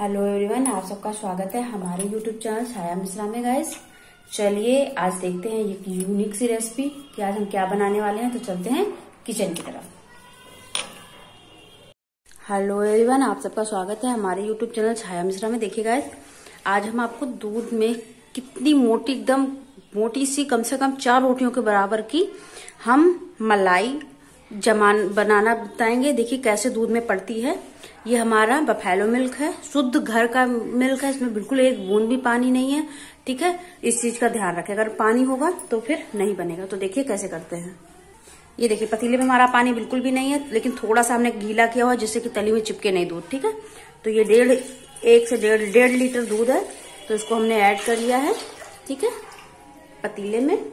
Hello everyone आप सबका स्वागत है हमारे यूट्यूब चैनल छाया मिश्रा में गाइस चलिए, आज देखते हैं ये यूनिक सी रेसिपी कि आज हम क्या बनाने वाले हैं तो चलते हैं किचन की तरफ़. हेलो एवरीवन आप सबका स्वागत है हमारे यूट्यूब चैनल छाया मिश्रा में. देखिए गाइस आज हम आपको दूध में कितनी मोटी, एकदम मोटी सी, कम से कम चार रोटियों के बराबर की हम मलाई जमान बनाना बताएँगे, देखिए कैसे दूध में पड़ती है। ये हमारा बफेलो मिल्क है। शुद्ध घर का मिल्क है, इसमें बिल्कुल एक बूंद भी पानी नहीं है, ठीक है? इस चीज़ का ध्यान रखें। अगर पानी होगा तो फिर नहीं बनेगा। तो देखिए कैसे करते हैं। ये देखिए, पतीले में हमारा पानी बिल्कुल भी नहीं है, लेकिन थोड़ा सा हमने गीला किया हुआ जिससे कि तली में चिपके नहीं दूध, ठीक है? तो ये डेढ़, एक से डेढ़ डेढ़ लीटर दूध है। तो इसको हमने ऐड कर लिया है, ठीक है? पतीले में।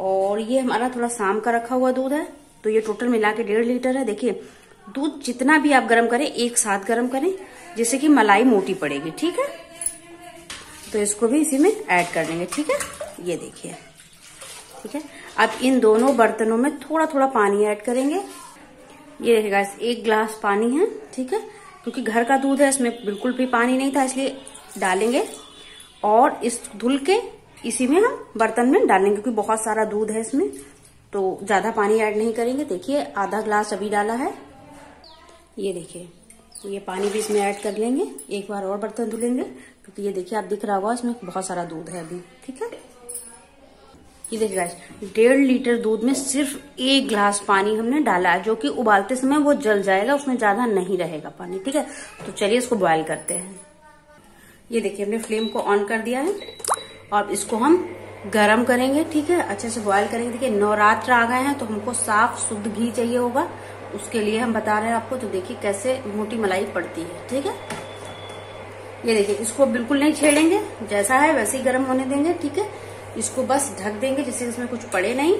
और ये हमारा थोड़ा शाम का रखा हुआ दूध है। तो ये टोटल मिला के डेढ़ लीटर है। देखिए, दूध जितना भी आप गर्म करें, एक साथ गर्म करें, जिससे कि मलाई मोटी पड़ेगी, ठीक है? तो इसको भी इसी में ऐड कर लेंगे ठीक है? ये देखिए, ठीक है? अब इन दोनों बर्तनों में थोड़ा थोड़ा पानी ऐड करेंगे। ये देखिएगा एक ग्लास पानी है, ठीक है? क्योंकि घर का दूध है, इसमें बिल्कुल भी पानी नहीं था, इसलिए डालेंगे। और इस धुल के इसी में हम बर्तन में डालेंगे, क्योंकि बहुत सारा दूध है इसमें। तो ज़्यादा पानी ऐड नहीं करेंगे। देखिए, आधा ग्लास अभी डाला है। ये देखिए, ये पानी भी इसमें ऐड कर लेंगे। एक बार और बर्तन धुलेंगे, क्योंकि ये देखिए, आप दिख रहा होगा, इसमें बहुत सारा दूध है अभी, ठीक है? ये देखिए गाइस डेढ़ लीटर दूध में सिर्फ़ एक ग्लास पानी हमने डाला है, जो कि उबालते समय वो जल जाएगा, उसमें ज़्यादा नहीं रहेगा पानी, ठीक है? तो चलिए इसको बॉयल करते हैं। ये देखिए, हमने फ्लेम को ऑन कर दिया है। और इसको हम गरम करेंगे, ठीक है? अच्छे से बॉयल करेंगे। देखिए, नवरात्र आ गए हैं तो हमको साफ़, शुद्ध घी चाहिए होगा। उसके लिए हम बता रहे हैं आपको तो देखिए कैसे मोटी मलाई पड़ती है, ठीक है? ये देखिए, इसको बिल्कुल नहीं छेड़ेंगे। जैसा है, वैसे ही गर्म होने देंगे, ठीक है? इसको बस ढक देंगे, जिससे इसमें कुछ पड़े नहीं।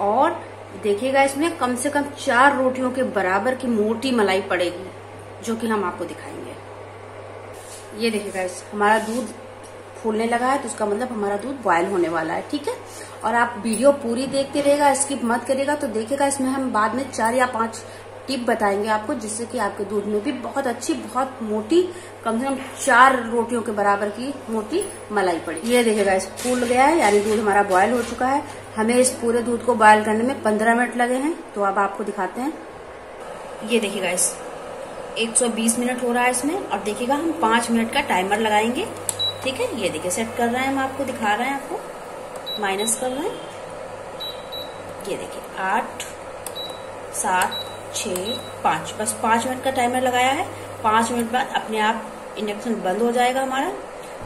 और देखिएगा इसमें कम से कम चार रोटियों के बराबर की मोटी मलाई पड़ेगी, जो कि हम आपको दिखाएँगे। ये देखिएगा हमारा दूध फूलने लगा है तो उसका मतलब हमारा दूध बॉयल होने वाला है, ठीक है? और आप वीडियो पूरी देखते रहेगा स्किप मत करेगा तो देखेगा इसमें हम बाद में चार या पाँच टिप बताएँगे आपको, जिससे कि आपके दूध में भी बहुत अच्छी, बहुत मोटी, कम से कम चार रोटियों के बराबर की मोटी मलाई पड़ी। ये देखेगा इस फूल गया है, यानी दूध हमारा बॉयल हो चुका है। हमें इस पूरे दूध को बॉयल करने में पंद्रह मिनट लगे हैं तो अब आपको दिखाते हैं। ये देखिएगा, इस 120 मिनट हो रहा है इसमें और देखिएगा, हम पाँच मिनट का टाइमर लगाएँगे। ठीक है? ये देखिए सेट कर रहे हैं हम आपको, दिखा रहे हैं आपको। माइनस कर रहे हैं। ये देखिए, आठ, सात छ पाँच। बस पाँच मिनट का टाइमर लगाया है। पाँच मिनट बाद अपने आप इंडक्शन बंद हो जाएगा हमारा।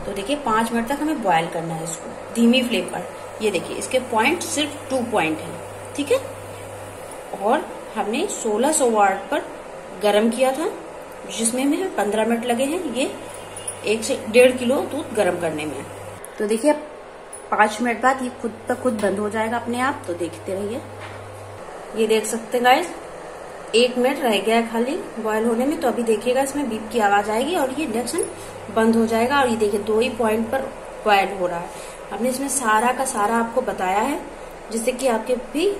तो देखिए, पाँच मिनट तक हमें बॉयल करना है इसको, धीमी फ्लेम पर। ये देखिए, इसके पॉइंट सिर्फ़ टू पॉइंट है, ठीक है? और हमने 1600 वाट पर गर्म किया था, जिसमें हमें पंद्रह मिनट लगे हैं। ये एक से डेढ़ किलो दूध गर्म करने में। तो देखिए पाँच मिनट बाद ये खुद तक खुद बंद हो जाएगा अपने आप तो देखते रहिए। ये देख सकते हैं गाइस एक मिनट रह गया है खाली बॉयल होने में तो अभी देखिएगा इसमें बीप की आवाज़ आएगी और ये इंडक्शन बंद हो जाएगा और ये देखिए, दो ही पॉइंट पर बॉयल हो रहा है। हमने इसमें सारा का सारा आपको बताया है, जिससे कि आपके भी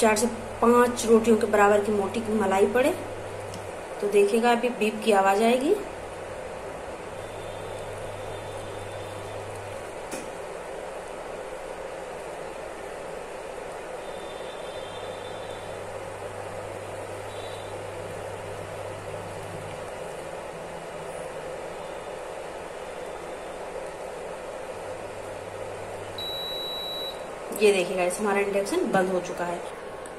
चार से पाँच रोटियों के बराबर की मोटी की मलाई पड़े। तो देखिएगा, अभी बीप की आवाज़ आएगी। ये देखिए गाइस हमारा इंडक्शन बंद हो चुका है।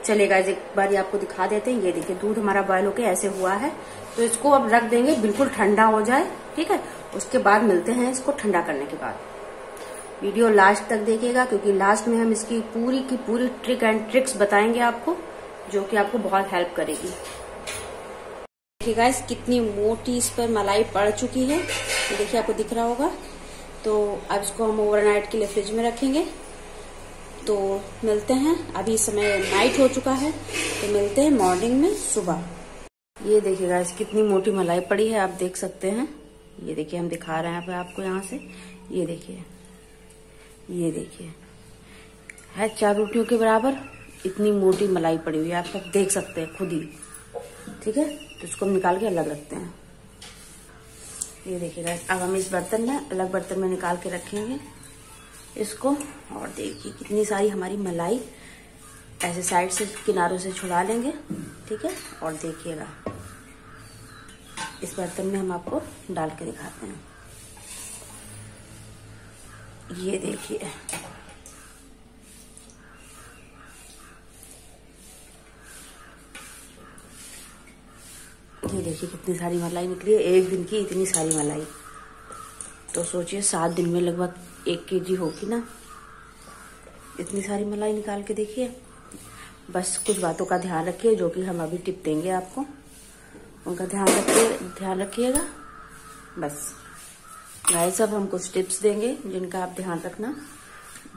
चलिए गाइस एक बार आपको दिखा देते हैं। ये देखिए, दूध हमारा बॉयल होके ऐसे हुआ है। तो इसको अब रख देंगे, बिल्कुल ठंडा हो जाए, ठीक है? उसके बाद मिलते हैं इसको ठंडा करने के बाद। वीडियो लास्ट तक देखिएगा, क्योंकि लास्ट में हम इसकी पूरी की पूरी ट्रिक एंड ट्रिक्स बताएँगे आपको, जो कि आपको बहुत हेल्प करेगी। देखिए गाइस कितनी मोटी इस पर मलाई पड़ चुकी है। देखिए, आपको दिख रहा होगा। तो अब इसको हम ओवरनाइट के लिए फ्रिज में रखेंगे। तो मिलते हैं। अभी समय नाइट हो चुका है तो मिलते हैं मॉर्निंग में सुबह। ये देखिएगा इस कितनी मोटी मलाई पड़ी है, आप देख सकते हैं। ये देखिए, हम दिखा रहे हैं आपको यहाँ से। ये देखिए ये देखिए। है चार रोटियों के बराबर, इतनी मोटी मलाई पड़ी हुई है, आप सब देख सकते हैं खुद ही। ठीक है? तो इसको हम निकाल के अलग रखते हैं। ये देखिएगा अब हम इस बर्तन में, अलग बर्तन में निकाल के रखेंगे। इसको और देखिए कितनी सारी हमारी मलाई ऐसे साइड से, किनारों से छुड़ा लेंगे, ठीक है? और देखिएगा। इस बर्तन में हम आपको डाल के दिखाते हैं। ये देखिए। ये देखिए कितनी सारी मलाई निकली है। एक दिन की इतनी सारी मलाई। तो सोचिए, सात दिन में लगभग एक के जी होगी ना। इतनी सारी मलाई निकाल के देखिए। बस कुछ बातों का ध्यान रखिए, जो कि हम अभी टिप देंगे आपको। उनका ध्यान रखिए, ध्यान रखिएगा। बस। गाय सब हम कुछ टिप्स देंगे जिनका आप ध्यान रखना।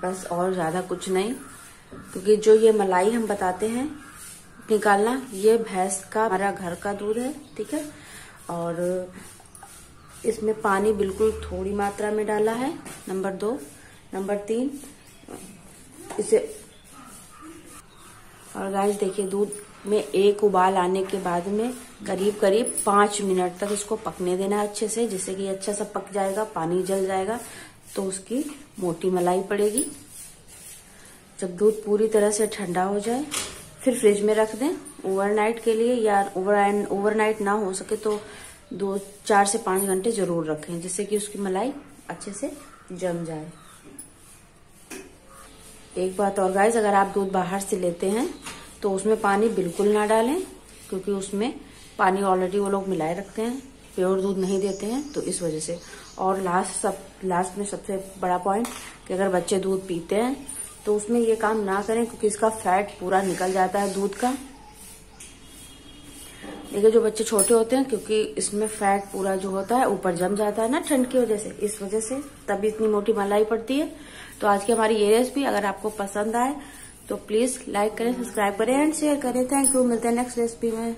बस और ज़्यादा कुछ नहीं। क्योंकि जो ये मलाई हम बताते हैं, निकालना, ये भैंस का, हमारा घर का दूध है, ठीक है? और इसमें पानी बिल्कुल थोड़ी मात्रा में डाला है, नंबर दो। नंबर तीन, इसे और गाइस देखिए, दूध में एक उबाल आने के बाद में करीब करीब पाँच मिनट तक इसको पकने देना है अच्छे से, जिससे कि अच्छा सा पक जाएगा, पानी जल जाएगा तो उसकी मोटी मलाई पड़ेगी। जब दूध पूरी तरह से ठंडा हो जाए, फिर फ्रिज में रख दें। ओवरनाइट के लिए या ओवर ओवरनाइट ना हो सके तो दो, चार से पाँच घंटे ज़रूर रखें, जिससे कि उसकी मलाई अच्छे से जम जाए। एक बात और गाइज़ अगर आप दूध बाहर से लेते हैं तो उसमें पानी बिल्कुल ना डालें, क्योंकि उसमें पानी ऑलरेडी वो लोग मिलाए रखते हैं, प्योर दूध नहीं देते हैं तो इस वजह से। और लास्ट सब लास्ट में सबसे बड़ा पॉइंट कि अगर बच्चे दूध पीते हैं तो उसमें ये काम ना करें, क्योंकि इसका फैट पूरा निकल जाता है दूध का। देखिए, जो बच्चे छोटे होते हैं, क्योंकि इसमें फैट पूरा जो होता है, ऊपर जम जाता है ना ठंड की वजह से। इस वजह से तभी इतनी मोटी मलाई पड़ती है। तो आज की हमारी ये रेसिपी अगर आपको पसंद आए तो प्लीज़ लाइक करें सब्सक्राइब करें एंड शेयर करें। थैंक यू मिलते हैं नेक्स्ट रेसिपी में।